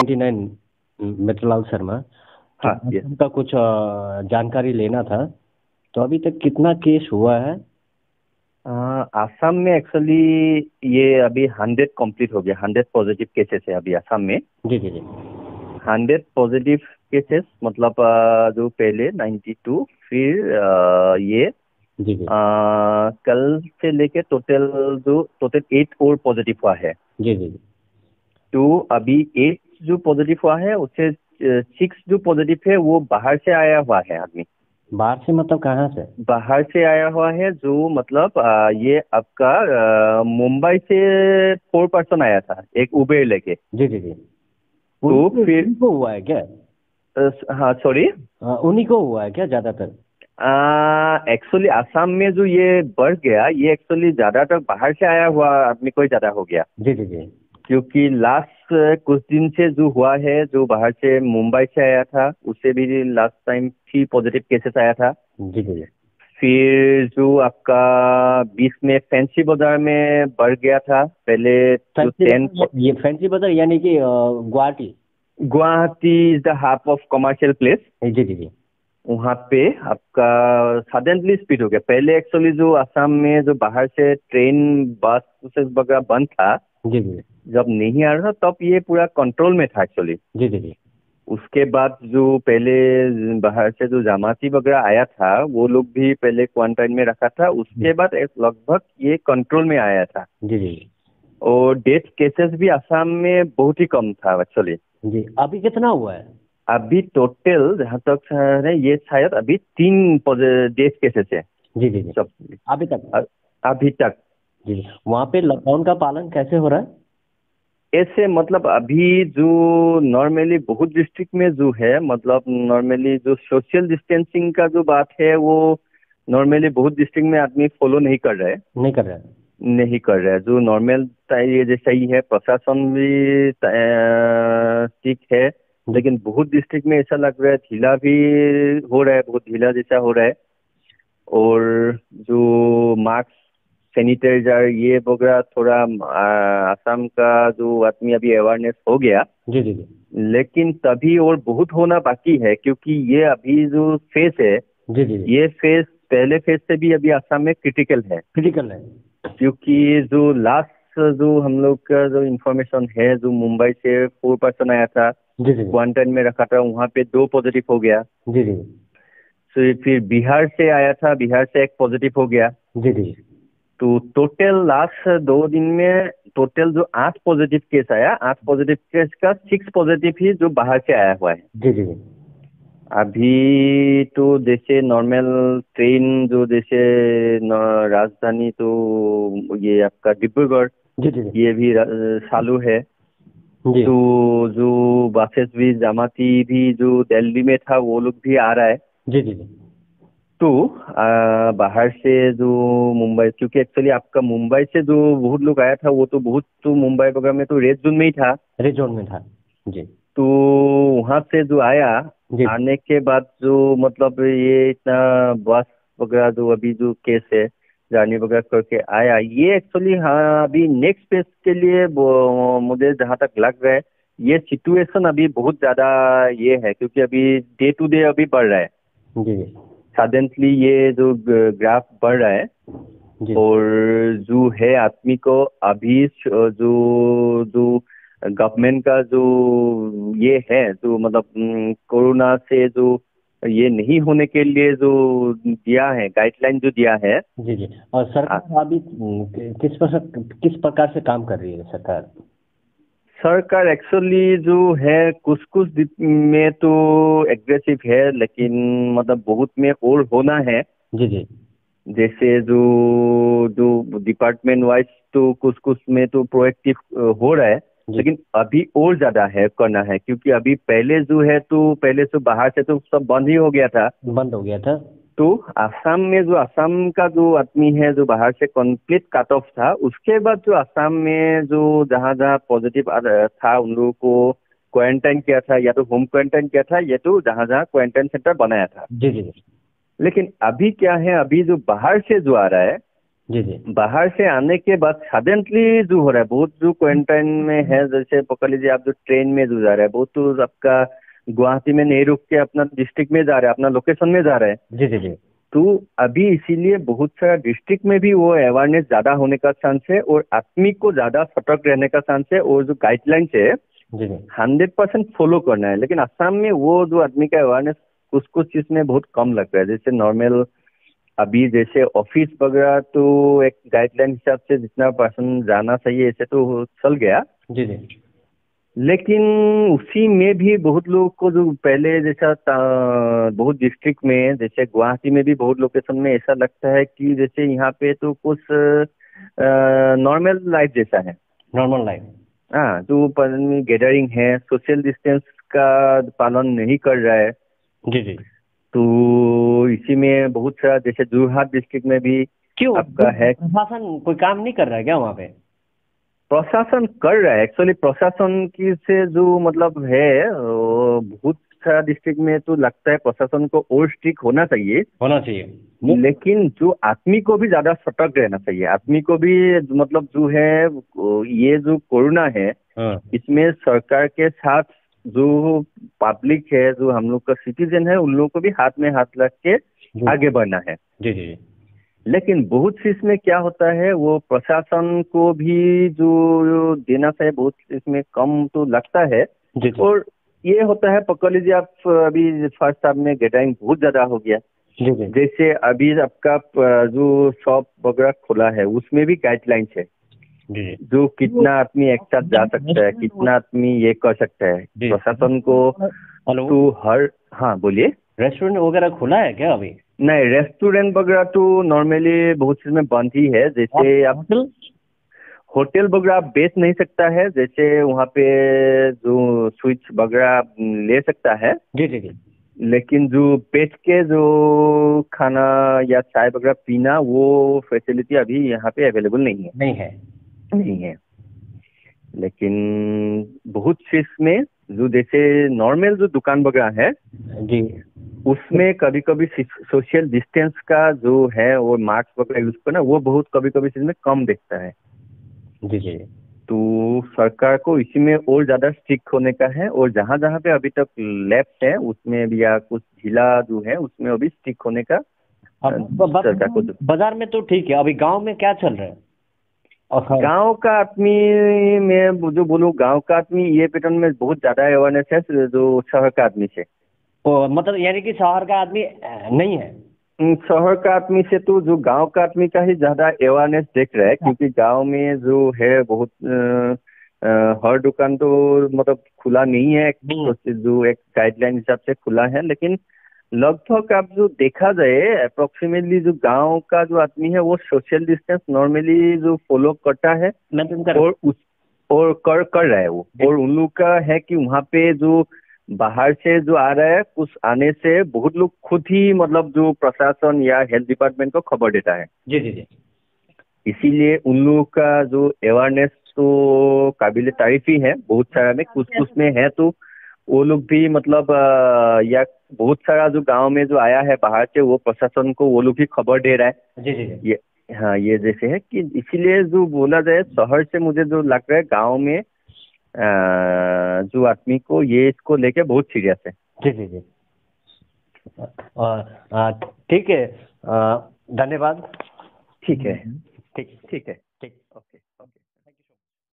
Ninety nine Mitralal Sharma. तो हाँ ये उनका कुछ जानकारी लेना था। तो अभी तक कितना केस हुआ है? अ, आसाम में एक्चुअली ये अभी हंड्रेड कंप्लीट हो गया। हंड्रेड पॉजिटिव केसेस है अभी आसाम में। जी जी जी। हंड्रेड पॉजिटिव केसेस मतलब जो पहले नाइन्टी टू फिर ये जी जी। अ, कल से लेके टोटल जो टोटल एट और पॉजिटिव हुआ है। जी जी जी। तो अभी एट जो पॉजिटिव हुआ है उससे सिक्स जो पॉजिटिव है वो बाहर से आया हुआ है आदमी। बाहर से मतलब कहाँ से? बाहर से आया हुआ है जो मतलब ये आपका मुंबई से फोर पर्सन आया था एक उबेर लेके। जी जी जी। तो फिर- को हुआ है क्या? हाँ सॉरी उन्हीं को हुआ है क्या ज़्यादातर? एक्चुअली आसाम में जो ये बढ़ गया ये एक्चुअली ज़्यादातर बाहर से आया हुआ आदमी को ही ज़्यादा हो गया। जी जी जी। क्योंकि लास्ट कुछ दिन से जो हुआ है जो बाहर से मुंबई से आया था उससे भी last time three positive cases आया था। जी जी फिर जो आपका बीच में फैंसी बाज़ार में बढ़ गया था पहले टेन ये फैंसी बाज़ार यानी कि Guwahati. Guwahati is the half of commercial place जी जी जी। वहाँ पे आपका सडनली स्पीड हो गया। पहले एक्चुअली जो असम में जो बाहर से ट्रेन बस वगैरह बंद था जी जी। जब नहीं आ रहा था तब ये पूरा कंट्रोल में था एक्चुअली जी जी जी। उसके बाद जो पहले बाहर से जो जमाती वगैरह आया था वो लोग भी पहले क्वारंटाइन में रखा था। उसके बाद लगभग ये कंट्रोल में आया था। जी जी। और डेथ केसेस भी असम में बहुत ही कम था एक्चुअली जी अभी कितना हुआ है? अभी टोटल जहाँ तक है ये शायद अभी तीन डेथ केसेस है। जी जी जी। सब। अभी तक? अभी तक। जी वहाँ पे लॉकडाउन का पालन कैसे हो रहा है? ऐसे मतलब अभी जो नॉर्मली बहुत डिस्ट्रिक्ट में जो है मतलब नॉर्मली जो सोशल डिस्टेंसिंग का जो बात है वो नॉर्मली बहुत डिस्ट्रिक्ट में आदमी फॉलो नहीं कर रहे। हैं नहीं कर रहे हैं। नहीं कर रहे। हैं जो नॉर्मल ये जैसा ही है प्रशासन भी ठीक है लेकिन बहुत डिस्ट्रिक्ट में ऐसा लग रहा है ढीला भी हो रहा है बहुत ढीला जैसा हो रहा है। और जो मास्क सैनिटाइजर ये वगैरह थोड़ा असम का जो आदमी अभी अवेयरनेस हो गया। जी जी लेकिन तभी और बहुत होना बाकी है क्योंकि ये अभी जो फेस है जी जी ये फेस पहले फेस से भी अभी असम में क्रिटिकल है। क्रिटिकल है। क्योंकि जो लास्ट जो हम लोग का जो इन्फॉर्मेशन है जो मुंबई से फोर पर्सन आया था क्वारंटाइन में रखा था वहाँ पे दो पॉजिटिव हो गया। जी जी तो फिर बिहार से आया था बिहार से एक पॉजिटिव हो गया। जी जी। तो टोटल लास्ट दो दिन में टोटल जो आठ पॉजिटिव केस आया आठ पॉजिटिव केस का सिक्स पॉजिटिव ही जो बाहर से आया हुआ है। जी जी अभी तो जैसे नॉर्मल ट्रेन जो जैसे राजधानी तो ये आपका डिब्रूगढ़ जी जी जी। ये भी चालू है। तो जो बसेस भी जमाती भी जो दिल्ली में था वो लोग भी आ रहा है। जी जी। जी तो बाहर से जो मुंबई क्योंकि एक्चुअली आपका मुंबई से जो बहुत लोग आया था वो तो बहुत तो मुंबई वगैरह में तो रेड जोन में ही था। रेड जोन में था जी। तो वहाँ से जो आया आने के बाद जो मतलब ये इतना बस वगैरह जो अभी जो केस है जर्नी वगैरह करके आया ये एक्चुअली हाँ अभी नेक्स्ट फ़ेज़ के लिए मुझे जहाँ तक लग रहा है ये सिचुएशन अभी बहुत ज़्यादा ये है क्योंकि अभी डे टू डे अभी बढ़ रहा है। जी। सडनली ये जो ग्राफ बढ़ रहा है और जो है आदमी को अभी जो जो गवर्नमेंट का जो ये है जो मतलब कोरोना से जो ये नहीं होने के लिए जो दिया है गाइडलाइन जो दिया है। जी जी। और सरकार अभी हम्म, किस प्रकार किस प्रकार से काम कर रही है सरकार? सरकार एक्चुअली जो है कुछ कुछ में तो एग्रेसिव है लेकिन मतलब बहुत में और होना है। जी जी। जैसे जो जो डिपार्टमेंट वाइज तो कुछ कुछ में तो प्रोएक्टिव हो रहा है लेकिन अभी और ज़्यादा है करना है क्योंकि अभी पहले जो है तो पहले से बाहर से तो सब बंद ही हो गया था। बंद हो गया था। तो असम में जो असम का जो आदमी है जो बाहर से कंप्लीट कट ऑफ़ था उसके बाद जो असम में जो जहाँ जहाँ पॉजिटिव था उन लोगों को क्वारंटाइन किया था या तो होम क्वारंटाइन किया था या तो जहाँ जहाँ क्वारंटाइन सेंटर बनाया था। जी जी लेकिन अभी क्या है अभी जो बाहर से जो आ रहा है जी जी। बाहर से आने के बाद सडनली जो हो रहा है बहुत जो क्वारंटाइन में है जैसे पकड़ लीजिए आप जो ट्रेन में जो जा रहा है बहुत तो आपका गुवाहाटी में नहीं रुक के अपना डिस्ट्रिक्ट में जा रहा है अपना लोकेशन में जा रहा। है जी जी जी। तो अभी इसीलिए बहुत सारा डिस्ट्रिक्ट में भी वो अवेयरनेस ज़्यादा होने का चांस है और आदमी को ज़्यादा सतर्क रहने का चांस है और जो गाइडलाइंस है हंड्रेड परसेंट फॉलो करना है। लेकिन असम में वो जो आदमी का अवेयरनेस कुछ कुछ चीज़ में बहुत कम लग रहा है। जैसे नॉर्मल अभी जैसे ऑफ़िस वगैरह तो एक गाइडलाइन हिसाब से जितना पर्सन जाना चाहिए ऐसे तो चल गया। जी जी। लेकिन उसी में भी बहुत लोग को जो पहले जैसा बहुत डिस्ट्रिक्ट में जैसे गुवाहाटी में भी बहुत लोकेशन में ऐसा लगता है कि जैसे यहाँ पे तो कुछ नॉर्मल लाइफ जैसा है। नॉर्मल लाइफ हाँ जो गैदरिंग है सोशल डिस्टेंस का पालन नहीं कर रहा है। जी जी। तो इसी में बहुत सारा जैसे जोरहाट डिस्ट्रिक्ट में भी क्यों? आपका है। प्रशासन कोई काम नहीं कर रहा है क्या वहाँ पे? प्रशासन कर रहा है। एक्चुअली प्रशासन की से जो मतलब है बहुत सारा डिस्ट्रिक्ट में तो लगता है प्रशासन को और स्ट्रिक्ट होना चाहिए। होना चाहिए। लेकिन जो आदमी को भी ज़्यादा सतर्क रहना चाहिए। आदमी को भी मतलब जो है ये जो कोरोना है हाँ। इसमें सरकार के साथ जो पब्लिक है जो हम लोग का सिटीजन है उन लोगों को भी हाथ में हाथ लग के आगे बढ़ना है। जी जी। लेकिन बहुत सी इसमें क्या होता है वो प्रशासन को भी जो देना चाहिए बहुत इसमें कम तो लगता है। और ये होता है पकड़ लीजिए आप अभी फ़र्स्ट हाफ़ में गैदरिंग बहुत ज़्यादा हो गया। जैसे अभी आपका जो शॉप वगैरह खुला है उसमें भी गाइडलाइंस है। जो। कितना आदमी एक साथ जा सकता है कितना आदमी ये कर सकता है। प्रशासन को तो हर हाँ बोलिए। रेस्टोरेंट वगैरह खुला है क्या अभी? नहीं रेस्टोरेंट वगैरह तो नॉर्मली बहुत चीज़ में बंद ही है। जैसे आप होटल होटल वगैरह आप बेच नहीं सकता है। जैसे वहाँ पे जो स्विच वगैरह ले सकता है। जी जी जी। लेकिन जो बेच के जो खाना या चाय वगैरह पीना वो फैसिलिटी अभी यहाँ पे अवेलेबल नहीं है। नहीं है। नहीं है। लेकिन बहुत चीज़ में जो जैसे नॉर्मल जो दुकान वगैरह है जी। उसमें कभी कभी सोशल डिस्टेंस का जो है वो मास्क वगैरह यूज़ करना वो बहुत कभी कभी चीज़ में कम देखता है। जी जी। तो सरकार को इसी में और ज़्यादा स्ट्रिक्ट होने का है और जहाँ जहाँ पे अभी तक लेफ़्ट है उसमें भी या कुछ जिला जो है उसमें अभी स्ट्रिक्ट होने का सरकार बाज़ार में तो ठीक है अभी गाँव में क्या चल रहा है? हाँ, गाँव का आदमी में जो बोलूँ गाँव का आदमी ये पैटर्न में बहुत ज़्यादा अवेयरनेस है जो शहर का आदमी से। ओ, मतलब यानी कि शहर का आदमी नहीं है? शहर का आदमी से तो जो गाँव का आदमी का ही ज़्यादा अवेयरनेस देख रहा है क्योंकि गाँव में जो है बहुत अ, अ, हर दुकान तो मतलब खुला नहीं है। तो जो एक गाइडलाइन हिसाब से खुला है लेकिन लगभग आप जो देखा जाए अप्रोक्सीमेटली जो गाँव का जो आदमी है वो सोशल डिस्टेंस नॉर्मली जो फॉलो करता है और उस और कर कर रहा है वो। और उन लोग का है कि वहाँ पे जो बाहर से जो आ रहा है कुछ आने से बहुत लोग खुद ही मतलब जो प्रशासन या हेल्थ डिपार्टमेंट को खबर देता है। जी जी जी। इसीलिए उन लोगों का जो अवेयरनेस तो काबिल तारीफ़ ही है बहुत सारा में। कुछ कुछ में है तो वो लोग भी मतलब या बहुत सारा जो गाँव में जो आया है बाहर से वो प्रशासन को वो लोग भी खबर दे रहा है। जी जी जी। ये हाँ ये जैसे है कि इसीलिए जो बोला जाए शहर से मुझे जो लग रहा है गाँव में जो आदमी को ये इसको लेके बहुत सीरियस है। जी जी जी। और ठीक है। धन्यवाद। ठीक है। ठीक। ठीक है।